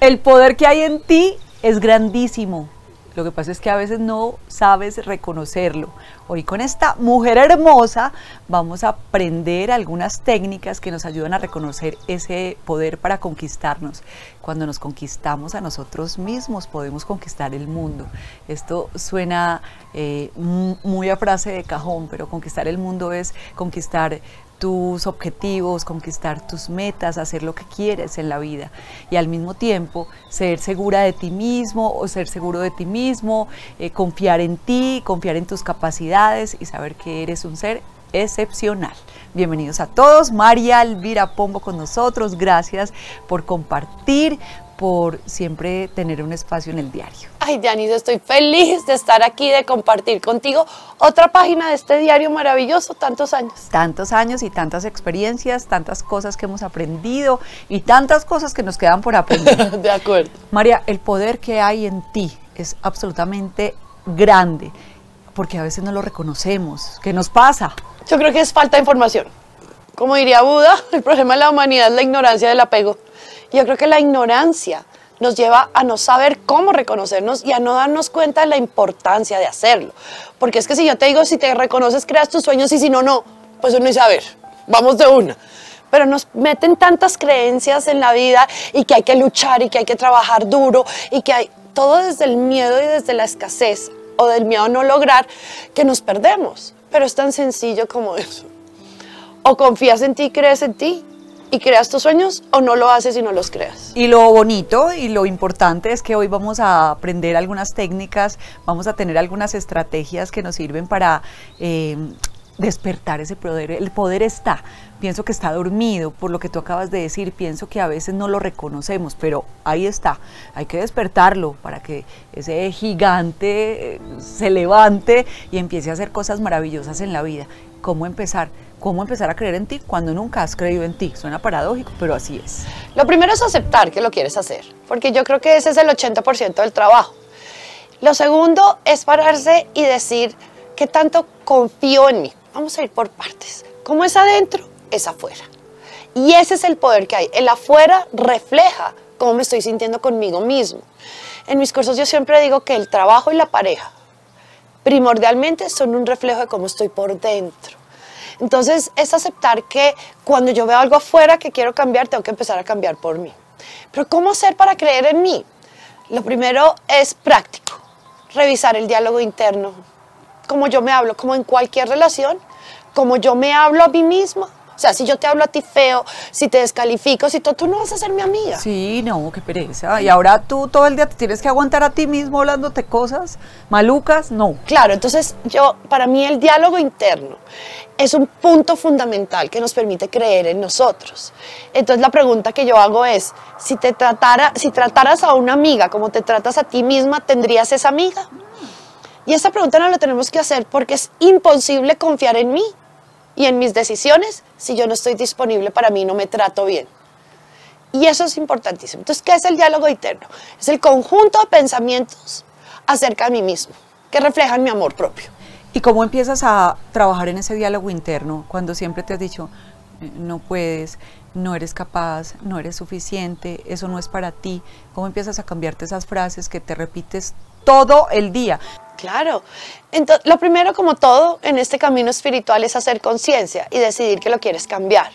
El poder que hay en ti es grandísimo. Lo que pasa es que a veces no sabes reconocerlo. Hoy con esta mujer hermosa vamos a aprender algunas técnicas que nos ayudan a reconocer ese poder para conquistarnos. Cuando nos conquistamos a nosotros mismos podemos conquistar el mundo. Esto suena eh, muy a frase de cajón, pero conquistar el mundo es conquistar tus objetivos, conquistar tus metas, hacer lo que quieres en la vida. Y al mismo tiempo ser segura de ti mismo o ser seguro de ti mismo, eh, confiar en ti, confiar en tus capacidades y saber que eres un ser excepcional. Bienvenidos a todos, María Elvira Pombo con nosotros, gracias por compartir, por siempre tener un espacio en el diario. Ay, Yanis, estoy feliz de estar aquí, de compartir contigo otra página de este diario maravilloso, tantos años. Tantos años y tantas experiencias, tantas cosas que hemos aprendido y tantas cosas que nos quedan por aprender. de acuerdo. María, el poder que hay en ti es absolutamente grande, porque a veces no lo reconocemos. ¿Qué nos pasa? Yo creo que es falta de información. Como diría Buda, el problema de la humanidad es la ignorancia del apego. Yo creo que la ignorancia nos lleva a no saber cómo reconocernos y a no darnos cuenta de la importancia de hacerlo. Porque es que si yo te digo, si te reconoces, creas tus sueños y si no, no, pues uno dice, a ver, vamos de una. Pero nos meten tantas creencias en la vida y que hay que luchar y que hay que trabajar duro y que hay todo desde el miedo y desde la escasez o del miedo a no lograr que nos perdemos. Pero es tan sencillo como eso. O confías en ti, crees en ti, y creas tus sueños o no lo haces y no los creas. Y lo bonito y lo importante es que hoy vamos a aprender algunas técnicas, vamos a tener algunas estrategias que nos sirven para eh, despertar ese poder. El poder está, pienso que está dormido por lo que tú acabas de decir, pienso que a veces no lo reconocemos, pero ahí está, hay que despertarlo para que ese gigante eh, se levante y empiece a hacer cosas maravillosas en la vida. ¿Cómo empezar? ¿Cómo empezar a creer en ti cuando nunca has creído en ti? Suena paradójico, pero así es. Lo primero es aceptar que lo quieres hacer, porque yo creo que ese es el 80% del trabajo. Lo segundo es pararse y decir qué tanto confío en mí. Vamos a ir por partes. Como es adentro, es afuera. Y ese es el poder que hay. El afuera refleja cómo me estoy sintiendo conmigo mismo. En mis cursos yo siempre digo que el trabajo y la pareja primordialmente son un reflejo de cómo estoy por dentro. Entonces es aceptar que cuando yo veo algo afuera que quiero cambiar, tengo que empezar a cambiar por mí. Pero ¿cómo hacer para creer en mí? Lo primero es práctico, revisar el diálogo interno, como yo me hablo, como en cualquier relación, como yo me hablo a mí misma, o sea, si yo te hablo a ti feo, si te descalifico, si tú, tú no vas a ser mi amiga. Sí, no, qué pereza. Y ahora tú todo el día te tienes que aguantar a ti mismo hablándote cosas malucas, no. Claro, entonces yo, para mí el diálogo interno es un punto fundamental que nos permite creer en nosotros. Entonces la pregunta que yo hago es, si te tratara, si trataras a una amiga como te tratas a ti misma, ¿tendrías esa amiga? Y esa pregunta no la tenemos que hacer porque es imposible confiar en mí y en mis decisiones si yo no estoy disponible para mí, no me trato bien. Y eso es importantísimo. Entonces, ¿qué es el diálogo interno? Es el conjunto de pensamientos acerca de mí mismo, que reflejan mi amor propio. ¿Y cómo empiezas a trabajar en ese diálogo interno cuando siempre te has dicho, no puedes, no eres capaz, no eres suficiente, eso no es para ti? ¿Cómo empiezas a cambiarte esas frases que te repites todo el día? Claro. Entonces, lo primero, como todo en este camino espiritual, es hacer conciencia y decidir que lo quieres cambiar.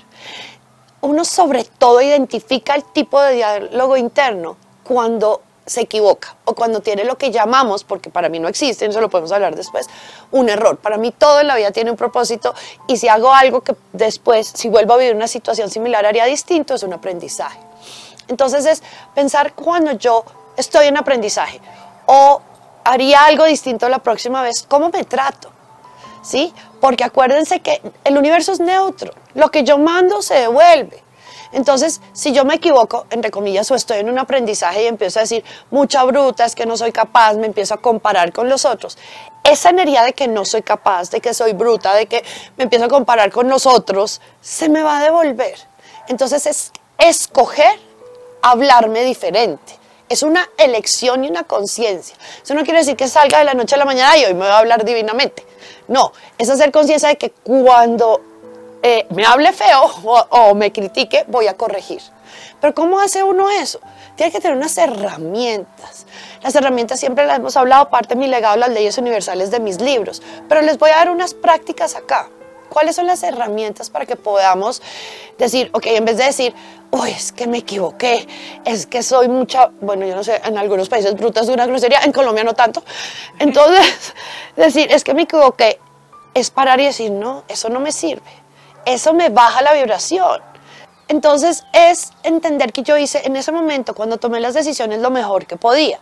Uno sobre todo identifica el tipo de diálogo interno cuando se equivoca o cuando tiene lo que llamamos, porque para mí no existe, eso lo podemos hablar después, un error. Para mí todo en la vida tiene un propósito y si hago algo que después, si vuelvo a vivir una situación similar, haría distinto, es un aprendizaje. Entonces es pensar cuando yo estoy en aprendizaje o haría algo distinto la próxima vez, ¿cómo me trato? ¿Sí? Porque acuérdense que el universo es neutro, lo que yo mando se devuelve. Entonces, si yo me equivoco, entre comillas, o estoy en un aprendizaje y empiezo a decir, mucha bruta, es que no soy capaz, me empiezo a comparar con los otros, esa energía de que no soy capaz, de que soy bruta, de que me empiezo a comparar con los otros, se me va a devolver. Entonces es escoger hablarme diferente. Es una elección y una conciencia. Eso no quiere decir que salga de la noche a la mañana y hoy me voy a hablar divinamente. No, es hacer conciencia de que cuando eh, me hable feo o, o me critique, voy a corregir. Pero ¿cómo hace uno eso? Tiene que tener unas herramientas. Las herramientas siempre las hemos hablado, parte de mi legado, las leyes universales de mis libros. Pero les voy a dar unas prácticas acá. ¿Cuáles son las herramientas para que podamos decir, ok, en vez de decir, uy, es que me equivoqué, es que soy mucha, bueno, yo no sé, en algunos países bruta es una grosería, en Colombia no tanto. Entonces, decir, es que me equivoqué, es parar y decir, no, eso no me sirve. Eso me baja la vibración. Entonces es entender que yo hice en ese momento, cuando tomé las decisiones, lo mejor que podía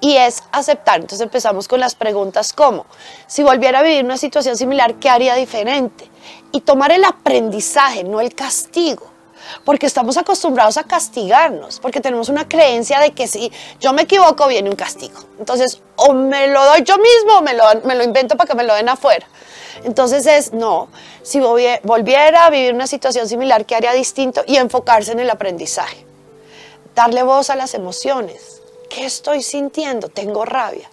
y es aceptar. Entonces empezamos con las preguntas como, si volviera a vivir una situación similar, ¿qué haría diferente? Y tomar el aprendizaje, no el castigo. Porque estamos acostumbrados a castigarnos, porque tenemos una creencia de que si yo me equivoco viene un castigo. Entonces, o me lo doy yo mismo o me lo, me lo invento para que me lo den afuera. Entonces es, no, si volviera a vivir una situación similar, ¿qué haría distinto? Y enfocarse en el aprendizaje. Darle voz a las emociones ¿Qué estoy sintiendo? Tengo rabia.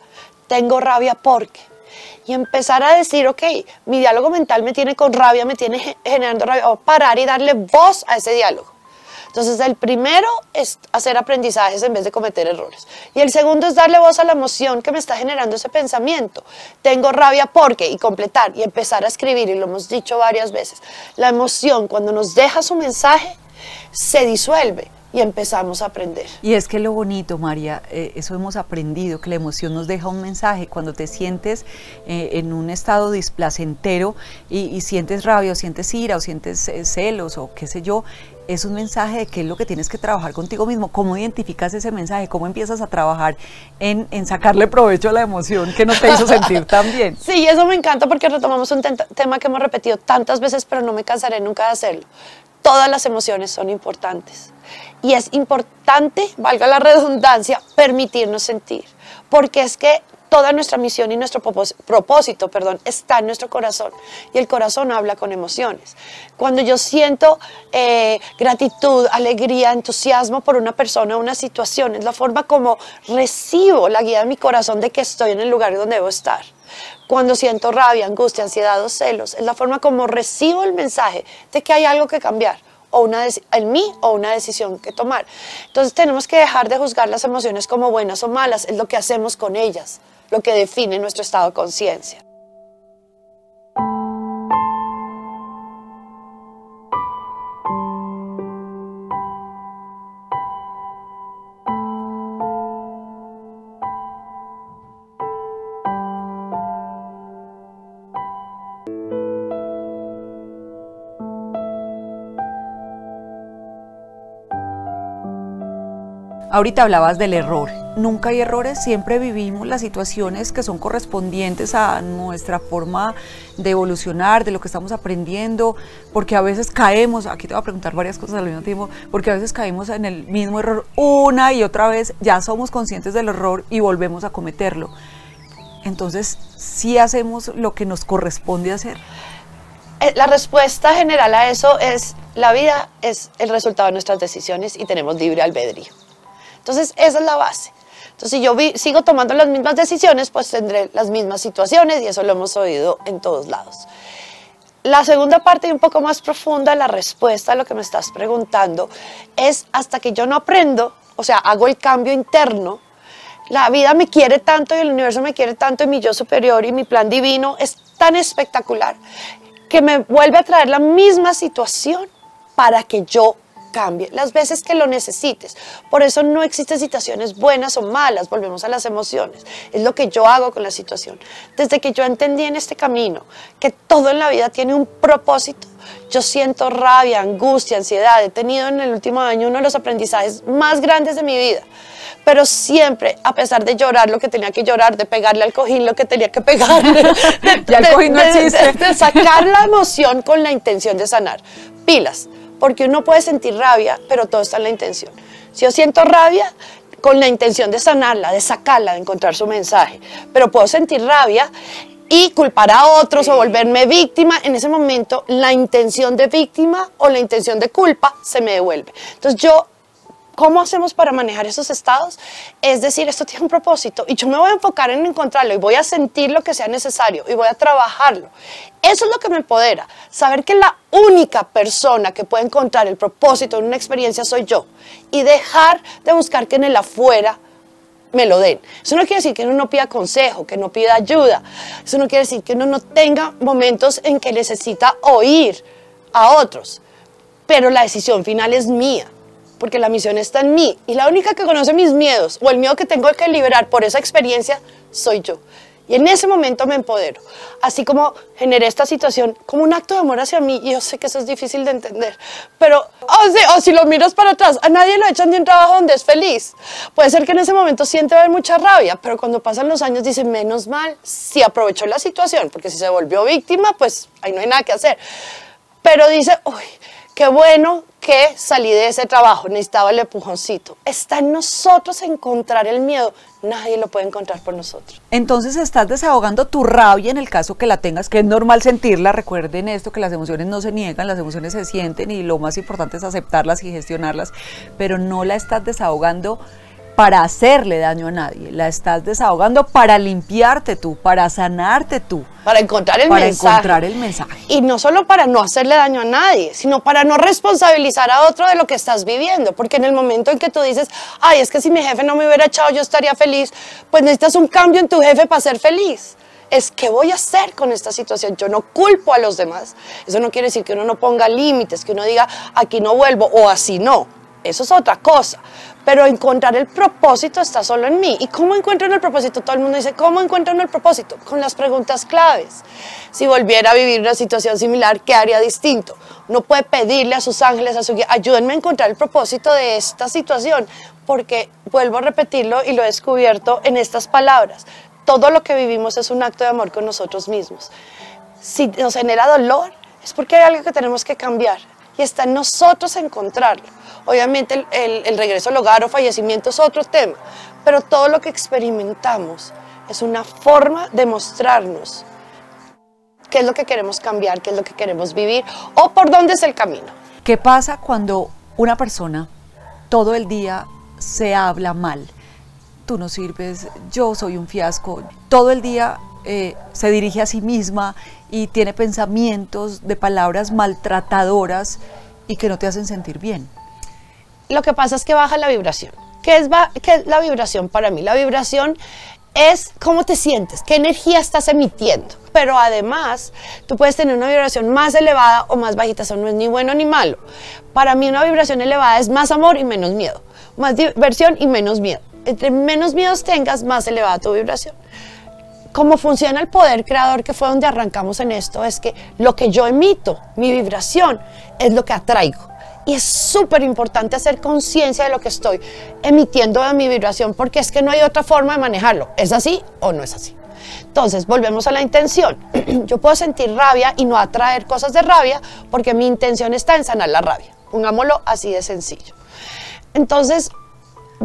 Tengo rabia porque. Y empezar a decir, ok, mi diálogo mental me tiene con rabia, me tiene generando rabia. O parar y darle voz a ese diálogo. Entonces, el primero es hacer aprendizajes en vez de cometer errores. Y el segundo es darle voz a la emoción que me está generando ese pensamiento. Tengo rabia porque, y completar, y empezar a escribir, y lo hemos dicho varias veces. La emoción, cuando nos deja su mensaje, se disuelve y empezamos a aprender. Y es que lo bonito, María, eh, eso hemos aprendido, que la emoción nos deja un mensaje. Cuando te sientes eh, en un estado displacentero y, sientes rabia o sientes ira o sientes eh, celos o qué sé yo, es un mensaje de qué es lo que tienes que trabajar contigo mismo. ¿Cómo identificas ese mensaje? ¿Cómo empiezas a trabajar en, en sacarle provecho a la emoción que no te hizo sentir tan bien? Sí, eso me encanta porque retomamos un tema que hemos repetido tantas veces, pero no me cansaré nunca de hacerlo. Todas las emociones son importantes. Y es importante, valga la redundancia, permitirnos sentir, porque es que toda nuestra misión y nuestro propósito, perdón, está en nuestro corazón y el corazón habla con emociones. Cuando yo siento eh, gratitud, alegría, entusiasmo por una persona, una situación, es la forma como recibo la guía de mi corazón de que estoy en el lugar donde debo estar. Cuando siento rabia, angustia, ansiedad o celos, es la forma como recibo el mensaje de que hay algo que cambiar o una en mí o una decisión que tomar. Entonces tenemos que dejar de juzgar las emociones como buenas o malas, es lo que hacemos con ellas, lo que define nuestro estado de conciencia. Ahorita hablabas del error. Nunca hay errores, siempre vivimos las situaciones que son correspondientes a nuestra forma de evolucionar, de lo que estamos aprendiendo, porque a veces caemos, aquí te voy a preguntar varias cosas al mismo tiempo, porque a veces caemos en el mismo error una y otra vez, ya somos conscientes del error y volvemos a cometerlo. Entonces, sí hacemos lo que nos corresponde hacer. Eh, la respuesta general a eso es, la vida es el resultado de nuestras decisiones y tenemos libre albedrío. Entonces, esa es la base. Entonces, si yo sigo tomando las mismas decisiones, pues tendré las mismas situaciones y eso lo hemos oído en todos lados. La segunda parte y un poco más profunda, la respuesta a lo que me estás preguntando, es hasta que yo no aprendo, o sea, hago el cambio interno, la vida me quiere tanto y el universo me quiere tanto y mi yo superior y mi plan divino es tan espectacular que me vuelve a traer la misma situación para que yo cambie las veces que lo necesites. Por eso no existen situaciones buenas o malas, volvemos a las emociones. Es lo que yo hago con la situación. Desde que yo entendí en este camino que todo en la vida tiene un propósito, yo siento rabia, angustia, ansiedad. He tenido en el último año uno de los aprendizajes más grandes de mi vida pero siempre, a pesar de llorar lo que tenía que llorar, de pegarle al cojín lo que tenía que pegarle, de, sacar la emoción con la intención de sanar. Pilas, porque uno puede sentir rabia, pero todo está en la intención. Si yo siento rabia, con la intención de sanarla, de sacarla, de encontrar su mensaje, pero puedo sentir rabia y culpar a otros o volverme víctima, en ese momento la intención de víctima o la intención de culpa se me devuelve. Entonces yo ¿Cómo hacemos para manejar esos estados? Es decir, esto tiene un propósito y yo me voy a enfocar en encontrarlo y voy a sentir lo que sea necesario y voy a trabajarlo. Eso es lo que me empodera, saber que la única persona que puede encontrar el propósito en una experiencia soy yo y dejar de buscar que en el afuera me lo den. Eso no quiere decir que uno no pida consejo, que no pida ayuda. Eso no quiere decir que uno no tenga momentos en que necesita oír a otros. Pero la decisión final es mía porque la misión está en mí y la única que conoce mis miedos o el miedo que tengo que liberar por esa experiencia soy yo. Y en ese momento me empodero. Así como generé esta situación como un acto de amor hacia mí, y yo sé que eso es difícil de entender, pero o, si lo miras para atrás, a nadie lo echan de un trabajo donde es feliz. Puede ser que en ese momento siente ver mucha rabia, pero cuando pasan los años dice, menos mal, si aprovechó la situación, porque si se volvió víctima, pues ahí no hay nada que hacer. Pero dice, uy, qué bueno que salí de ese trabajo, necesitaba el empujoncito. Está en nosotros encontrar el miedo, nadie lo puede encontrar por nosotros. Entonces estás desahogando tu rabia en el caso que la tengas, que es normal sentirla, recuerden esto, que las emociones no se niegan, las emociones se sienten y lo más importante es aceptarlas y gestionarlas, pero no la estás desahogando para hacerle daño a nadie, la estás desahogando para limpiarte tú, para sanarte tú. Para encontrar el para mensaje. encontrar el mensaje. Y no solo para no hacerle daño a nadie, sino para no responsabilizar a otro de lo que estás viviendo. Porque en el momento en que tú dices, ay, es que si mi jefe no me hubiera echado yo estaría feliz, pues necesitas un cambio en tu jefe para ser feliz es qué voy a hacer con esta situación. Yo no culpo a los demás. Eso no quiere decir que uno no ponga límites, que uno diga aquí no vuelvo o así no. Eso es otra cosa. Pero encontrar el propósito está solo en mí. ¿Y cómo encuentro el propósito? Todo el mundo dice, ¿cómo encuentro el propósito? Con las preguntas claves. Si volviera a vivir una situación similar, ¿qué haría distinto? Uno puede pedirle a sus ángeles, a su guía, ayúdenme a encontrar el propósito de esta situación, porque vuelvo a repetirlo y lo he descubierto en estas palabras. Todo lo que vivimos es un acto de amor con nosotros mismos. Si nos genera dolor, es porque hay algo que tenemos que cambiar y está en nosotros encontrarlo. Obviamente el, regreso al hogar o fallecimiento es otro tema, pero todo lo que experimentamos es una forma de mostrarnos qué es lo que queremos cambiar, qué es lo que queremos vivir o por dónde es el camino. ¿Qué pasa cuando una persona todo el día se habla mal? Tú no sirves, yo soy un fiasco. Todo el día eh, se dirige a sí misma y tiene pensamientos de palabras maltratadoras y que no te hacen sentir bien lo que pasa es que baja la vibración. ¿Qué es, ¿Qué es la vibración para mí? La vibración es cómo te sientes, qué energía estás emitiendo. Pero además, tú puedes tener una vibración más elevada o más bajita, eso no es ni bueno ni malo. Para mí una vibración elevada es más amor y menos miedo, más diversión y menos miedo. Entre menos miedos tengas, más elevada tu vibración. Cómo funciona el poder creador, que fue donde arrancamos en esto, es que lo que yo emito, mi vibración, es lo que atraigo. Y es súper importante hacer conciencia de lo que estoy emitiendo de mi vibración, porque es que no hay otra forma de manejarlo. ¿Es así o no es así? Entonces, volvemos a la intención. Yo puedo sentir rabia y no atraer cosas de rabia porque mi intención está en sanar la rabia. Pongámoslo así de sencillo. Entonces,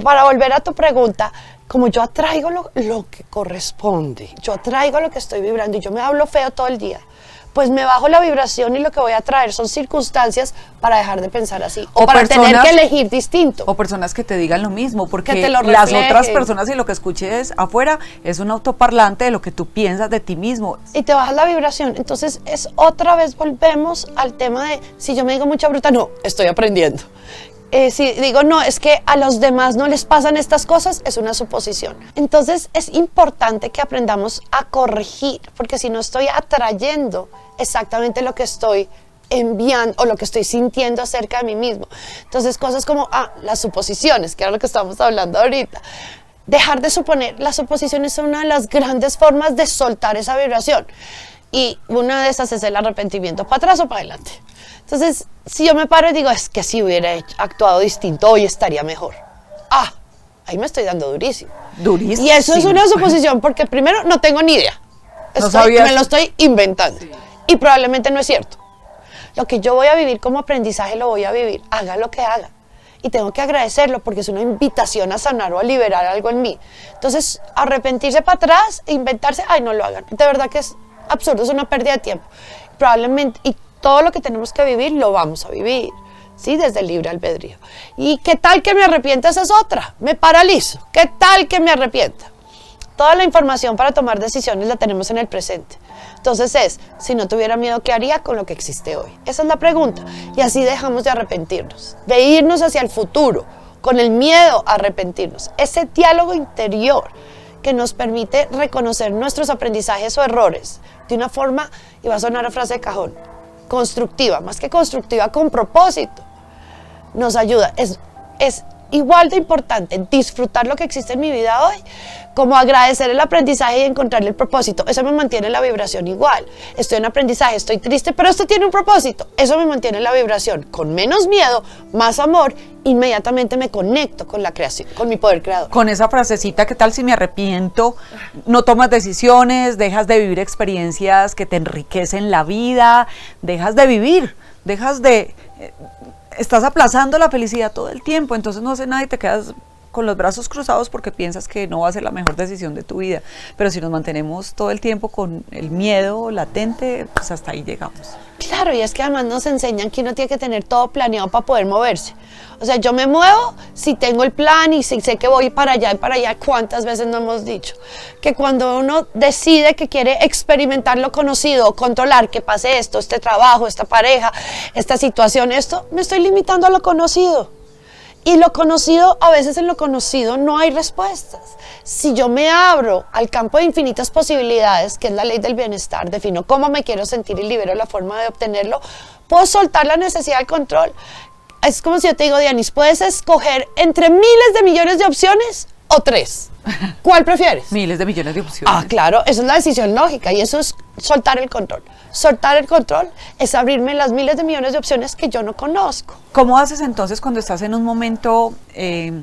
para volver a tu pregunta, como yo atraigo lo, lo, que corresponde, yo atraigo lo que estoy vibrando y yo me hablo feo todo el día, pues me bajo la vibración y lo que voy a traer son circunstancias para dejar de pensar así o, para tener que elegir distinto. O personas que te digan lo mismo, porque las otras personas y lo que escuches afuera es un autoparlante de lo que tú piensas de ti mismo. Y te bajas la vibración. Entonces es otra vez volvemos al tema de si yo me digo mucha bruta, no, estoy aprendiendo. Eh, si digo, no, es que a los demás no les pasan estas cosas, es una suposición. Entonces es importante que aprendamos a corregir, porque si no estoy atrayendo exactamente lo que estoy enviando o lo que estoy sintiendo acerca de mí mismo. Entonces cosas como, ah, las suposiciones, que era lo que estamos hablando ahorita. Dejar de suponer, las suposiciones son una de las grandes formas de soltar esa vibración. Y una de esas es el arrepentimiento, para atrás o para adelante. Entonces, si yo me paro y digo, es que si hubiera actuado distinto, hoy estaría mejor. Ah, ahí me estoy dando durísimo. Durísimo. Y eso es una suposición, porque primero no tengo ni idea. me lo estoy inventando. Y probablemente no es cierto. Lo que yo voy a vivir como aprendizaje lo voy a vivir, haga lo que haga. Y tengo que agradecerlo porque es una invitación a sanar o a liberar algo en mí. Entonces, arrepentirse para atrás e inventarse, ay, no lo hagan. De verdad que es absurdo, es una pérdida de tiempo. Probablemente, y todo lo que tenemos que vivir lo vamos a vivir. ¿sí? Desde el libre albedrío. ¿Y qué tal que me arrepienta? Esa es otra. Me paralizo. ¿Qué tal que me arrepienta? Toda la información para tomar decisiones la tenemos en el presente. Entonces es, si no tuviera miedo, ¿qué haría con lo que existe hoy? Esa es la pregunta. Y así dejamos de arrepentirnos, de irnos hacia el futuro, con el miedo a arrepentirnos. Ese diálogo interior que nos permite reconocer nuestros aprendizajes o errores de una forma, y va a sonar a frase de cajón, constructiva, más que constructiva, con propósito, nos ayuda. Es, es igual de importante disfrutar lo que existe en mi vida hoy como agradecer el aprendizaje y encontrarle el propósito. Eso me mantiene la vibración igual. Estoy en aprendizaje, estoy triste, pero esto tiene un propósito. Eso me mantiene la vibración. Con menos miedo, más amor, inmediatamente me conecto con la creación, con mi poder creador. Con esa frasecita, ¿qué tal si me arrepiento? No tomas decisiones, dejas de vivir experiencias que te enriquecen la vida, dejas de vivir, dejas de... Estás aplazando la felicidad todo el tiempo, entonces no hace nada y te quedas con los brazos cruzados porque piensas que no va a ser la mejor decisión de tu vida. Pero si nos mantenemos todo el tiempo con el miedo latente, pues hasta ahí llegamos. Claro, y es que además nos enseñan que uno tiene que tener todo planeado para poder moverse. O sea, yo me muevo si tengo el plan y si sé que voy para allá y para allá. ¿Cuántas veces no hemos dicho? Que cuando uno decide que quiere experimentar lo conocido, controlar que pase esto, este trabajo, esta pareja, esta situación, esto, me estoy limitando a lo conocido. Y lo conocido, a veces en lo conocido no hay respuestas. Si yo me abro al campo de infinitas posibilidades, que es la ley del bienestar, defino cómo me quiero sentir y libero la forma de obtenerlo, puedo soltar la necesidad del control. Es como si yo te digo, Dianis, puedes escoger entre miles de millones de opciones o tres. ¿Cuál prefieres? Miles de millones de opciones. Ah, claro, esa es la decisión lógica y eso es soltar el control. Soltar el control es abrirme las miles de millones de opciones que yo no conozco. ¿Cómo haces entonces cuando estás en un momento eh,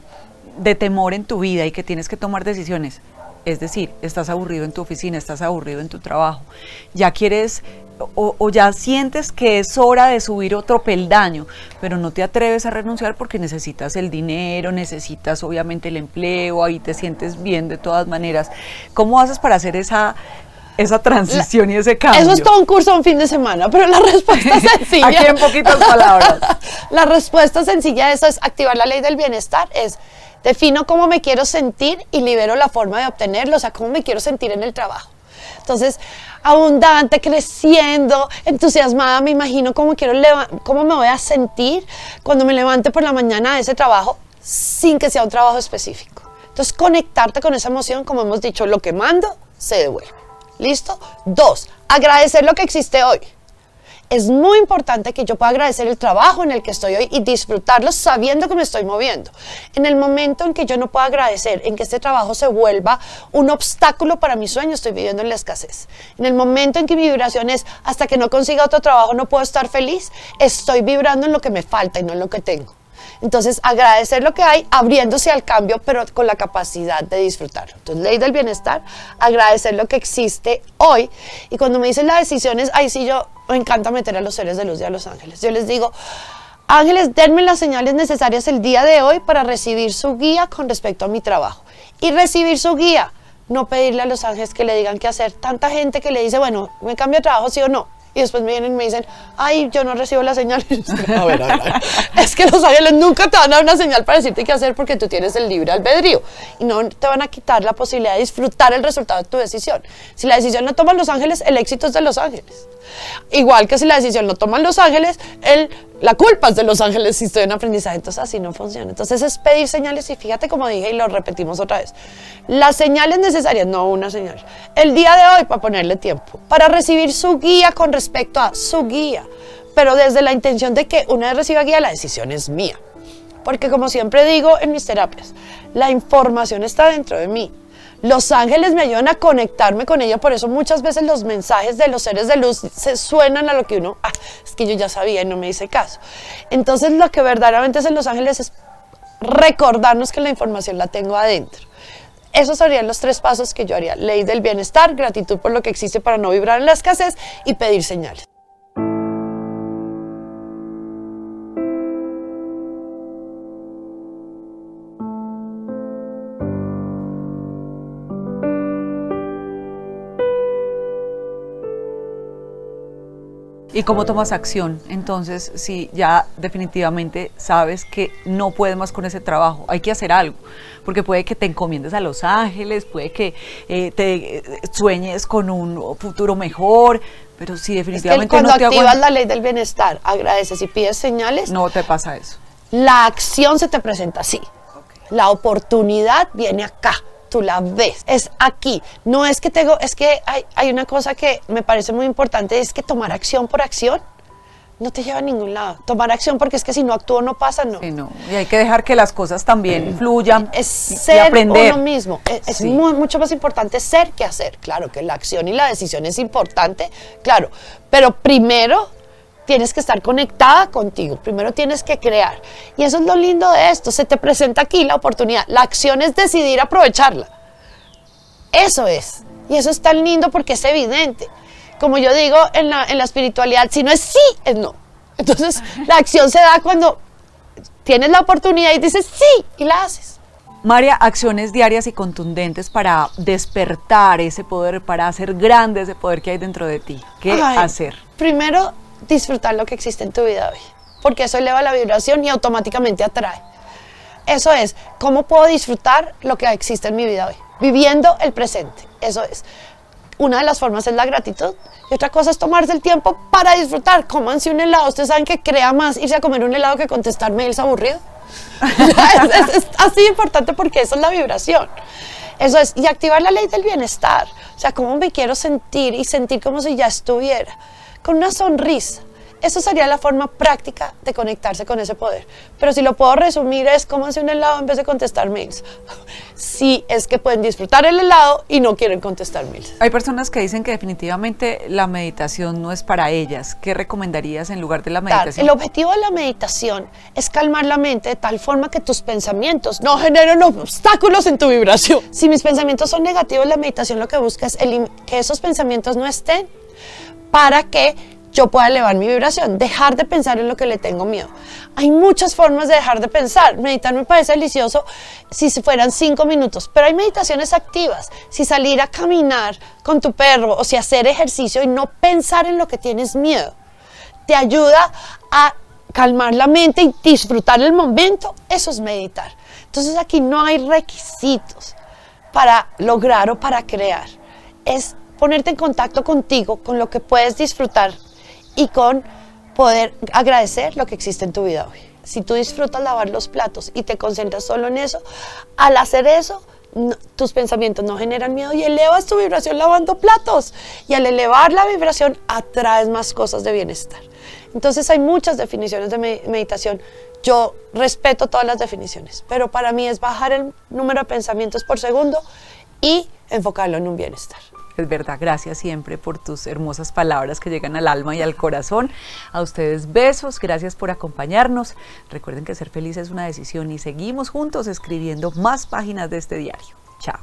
de temor en tu vida y que tienes que tomar decisiones? Es decir, estás aburrido en tu oficina, estás aburrido en tu trabajo, ya quieres o, ya sientes que es hora de subir otro peldaño, pero no te atreves a renunciar porque necesitas el dinero, necesitas obviamente el empleo, ahí te sientes bien de todas maneras. ¿Cómo haces para hacer esa, esa transición y ese cambio? Eso es todo un curso un fin de semana, pero la respuesta sencilla. Aquí en poquitas palabras. la respuesta sencilla de eso es activar la ley del bienestar, es defino cómo me quiero sentir y libero la forma de obtenerlo, o sea, cómo me quiero sentir en el trabajo. Entonces, abundante, creciendo, entusiasmada, me imagino cómo, quiero cómo me voy a sentir cuando me levante por la mañana a ese trabajo sin que sea un trabajo específico. Entonces, conectarte con esa emoción, como hemos dicho, lo que mando se devuelve. ¿Listo? Dos, agradecer lo que existe hoy es muy importante que yo pueda agradecer el trabajo en el que estoy hoy y disfrutarlo sabiendo que me estoy moviendo. En el momento en que yo no puedo agradecer, en que este trabajo se vuelva un obstáculo para mi sueño, estoy viviendo en la escasez. En el momento en que mi vibración es hasta que no consiga otro trabajo no puedo estar feliz, estoy vibrando en lo que me falta y no en lo que tengo. Entonces, agradecer lo que hay, abriéndose al cambio, pero con la capacidad de disfrutarlo. Entonces, ley del bienestar, agradecer lo que existe hoy. Y cuando me dicen las decisiones, ahí sí yo me encanta meter a los seres de luz y a los ángeles. Yo les digo, ángeles, denme las señales necesarias el día de hoy para recibir su guía con respecto a mi trabajo. Y recibir su guía, no pedirle a los ángeles que le digan qué hacer. Tanta gente que le dice, bueno, me cambio de trabajo, sí o no y después me vienen y me dicen, ay, yo no recibo la señal. a ver, a ver, Es que los ángeles nunca te van a dar una señal para decirte qué hacer porque tú tienes el libre albedrío y no te van a quitar la posibilidad de disfrutar el resultado de tu decisión. Si la decisión no toman los ángeles, el éxito es de los ángeles. Igual que si la decisión no toman los ángeles, el, la culpa es de los ángeles si estoy en aprendizaje. Entonces así no funciona. Entonces es pedir señales y fíjate como dije y lo repetimos otra vez. Las señales necesarias, no una señal. El día de hoy para ponerle tiempo, para recibir su guía con respecto a su guía. Pero desde la intención de que una vez reciba guía, la decisión es mía. Porque como siempre digo en mis terapias, la información está dentro de mí. Los ángeles me ayudan a conectarme con ella, por eso muchas veces los mensajes de los seres de luz se suenan a lo que uno, ah, es que yo ya sabía y no me hice caso. Entonces lo que verdaderamente hacen los ángeles es recordarnos que la información la tengo adentro. Esos serían los tres pasos que yo haría. Ley del bienestar, gratitud por lo que existe para no vibrar en la escasez y pedir señales. ¿Y cómo tomas acción? Entonces, si ya definitivamente sabes que no puedes más con ese trabajo, hay que hacer algo, porque puede que te encomiendes a Los Ángeles, puede que eh, te eh, sueñes con un futuro mejor, pero si definitivamente es que cuando no te activas la ley del bienestar, agradeces y pides señales, no te pasa eso. La acción se te presenta así. La oportunidad viene acá tú la ves, es aquí. No es que tengo, es que hay, hay una cosa que me parece muy importante, es que tomar acción por acción no te lleva a ningún lado. Tomar acción porque es que si no actúo no pasa, no. Sí, no. Y hay que dejar que las cosas también fluyan es ser aprender. uno mismo. Es, mucho más importante ser que hacer. Claro que la acción y la decisión es importante, claro. Pero primero tienes que estar conectada contigo, primero tienes que crear. Y eso es lo lindo de esto, se te presenta aquí la oportunidad, la acción es decidir aprovecharla. Eso es. Y eso es tan lindo porque es evidente. Como yo digo en la, en la espiritualidad, si no es sí, es no. Entonces la acción se da cuando tienes la oportunidad y dices sí y la haces. María, acciones diarias y contundentes para despertar ese poder, para hacer grande ese poder que hay dentro de ti. ¿Qué hacer? Primero, disfrutar lo que existe en tu vida hoy, porque eso eleva la vibración y automáticamente atrae. Eso es, ¿cómo puedo disfrutar lo que existe en mi vida hoy? Viviendo el presente, eso es. Una de las formas es la gratitud y otra cosa es tomarse el tiempo para disfrutar. Cómanse un helado. Ustedes saben que crea más irse a comer un helado que contestar mails aburridos. es, es, así importante porque eso es la vibración. Eso es, y activar la ley del bienestar. O sea, cómo me quiero sentir y sentir como si ya estuviera con una sonrisa. Eso sería la forma práctica de conectarse con ese poder. Pero si lo puedo resumir es hacer un helado en vez de contestar mails. Sí, es que pueden disfrutar el helado y no quieren contestar mails. Hay personas que dicen que definitivamente la meditación no es para ellas. ¿Qué recomendarías en lugar de la meditación? El objetivo de la meditación es calmar la mente de tal forma que tus pensamientos no generen obstáculos en tu vibración. Si mis pensamientos son negativos, la meditación lo que busca es que esos pensamientos no estén para que yo pueda elevar mi vibración, dejar de pensar en lo que le tengo miedo. Hay muchas formas de dejar de pensar. Meditar me parece delicioso si fueran cinco minutos, pero hay meditaciones activas. Si salir a caminar con tu perro o si hacer ejercicio y no pensar en lo que tienes miedo, te ayuda a calmar la mente y disfrutar el momento, eso es meditar. Entonces aquí no hay requisitos para lograr o para crear. Es ponerte en contacto contigo, con lo que puedes disfrutar y con poder agradecer lo que existe en tu vida hoy. Si tú disfrutas lavar los platos y te concentras solo en eso, al hacer eso, tus pensamientos no generan miedo y elevas tu vibración lavando platos. Y al elevar la vibración, atraes más cosas de bienestar. Entonces hay muchas definiciones de meditación. Yo respeto todas las definiciones, pero para mí es bajar el número de pensamientos por segundo y enfocarlo en un bienestar. Es verdad, gracias siempre por tus hermosas palabras que llegan al alma y al corazón. A ustedes besos, gracias por acompañarnos. Recuerden que ser feliz es una decisión y seguimos juntos escribiendo más páginas de este diario. Chao.